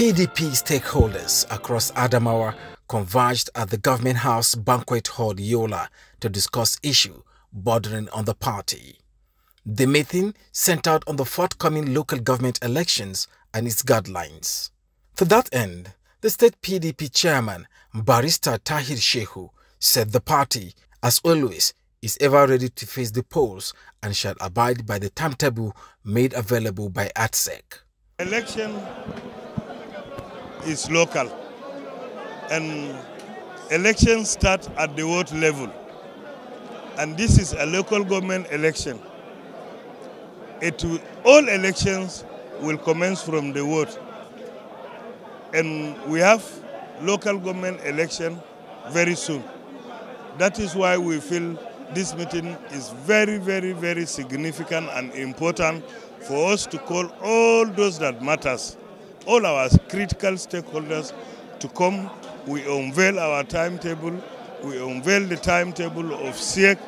PDP stakeholders across Adamawa converged at the Government House Banquet Hall Yola to discuss issue bordering on the party. The meeting centered on the forthcoming local government elections and its guidelines. To that end, the state PDP chairman, Barrister Tahir Shehu, said the party, as always, is ever ready to face the polls and shall abide by the timetable made available by ADSIEC. Election is local and elections start at the ward level and this is a local government election. It will, all elections will commence from the ward and we have local government election very soon. That is why we feel this meeting is very, very, very significant and important for us to call all those that matters, all our critical stakeholders to come. We unveil our timetable, we unveil the timetable of SIEC,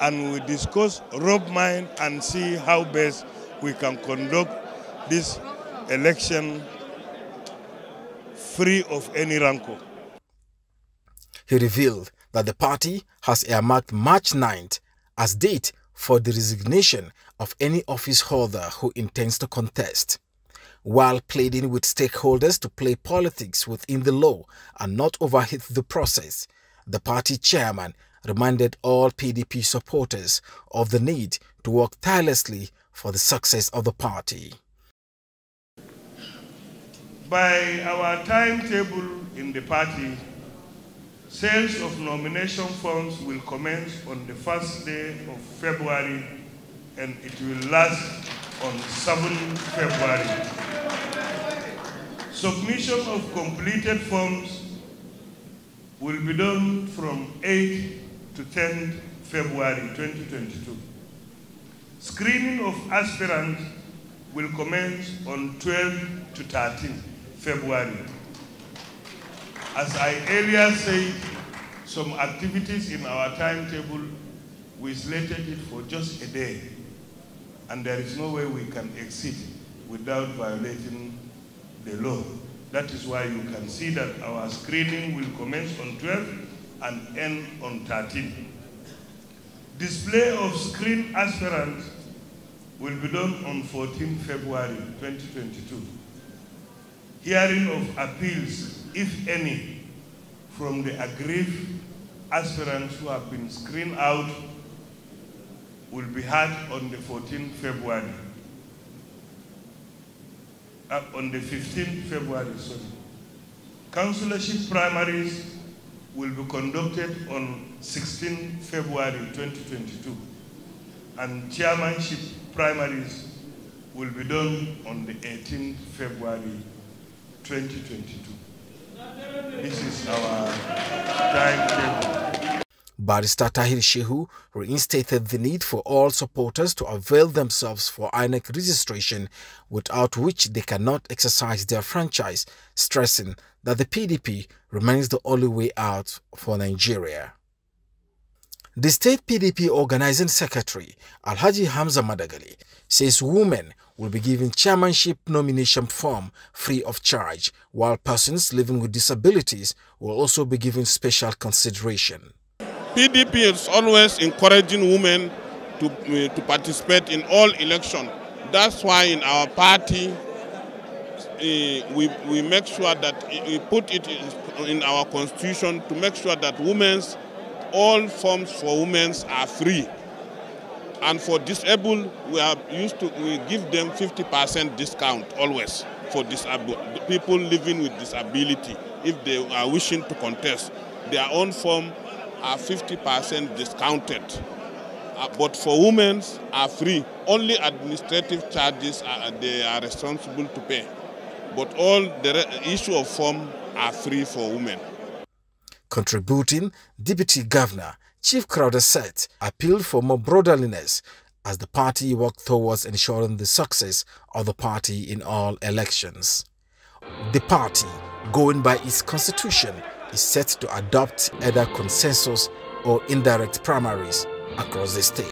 and we discuss rob mind and see how best we can conduct this election free of any rancor. He revealed that the party has earmarked March 9th as date for the resignation of any office holder who intends to contest, while pleading with stakeholders to play politics within the law and not overheat the process. The party chairman reminded all PDP supporters of the need to work tirelessly for the success of the party. By our timetable in the party, Sales of nomination forms will commence on the first day of February and it will last on 7 February. Submission of completed forms will be done from 8 to 10 February 2022. Screening of aspirants will commence on 12 to 13 February. As I earlier said, some activities in our timetable, we slated it for just a day, and there is no way we can exceed without violating the law. That is why you can see that our screening will commence on 12 and end on 13. Display of screen aspirants will be done on 14 February 2022. Hearing of appeals if any, from the aggrieved aspirants who have been screened out will be had on the 14th February. Uh, on the 15th February, sorry. Councillorship primaries will be conducted on 16 February 2022 and chairmanship primaries will be done on the 18th February 2022. This is our timetable. Barrister Tahir Shehu reinstated the need for all supporters to avail themselves for INEC registration, without which they cannot exercise their franchise, stressing that the PDP remains the only way out for Nigeria. The state PDP organizing secretary, Alhaji Hamza Madagali, says women will be given chairmanship nomination form free of charge, while persons living with disabilities will also be given special consideration. PDP is always encouraging women to, uh, to participate in all elections. That's why in our party, uh, we, we make sure that we put it in our constitution to make sure that women's all forms for women are free. And for disabled, we are used to we give them 50% discount always for disabled people living with disability if they are wishing to contest. Their own form are 50% discounted. Uh, but for women are free. Only administrative charges are, they are responsible to pay. But all the issue of form are free for women. Contributing, Deputy Governor Chief Crowther Seth appealed for more brotherliness as the party worked towards ensuring the success of the party in all elections. The party, going by its constitution, is set to adopt either consensus or indirect primaries across the state.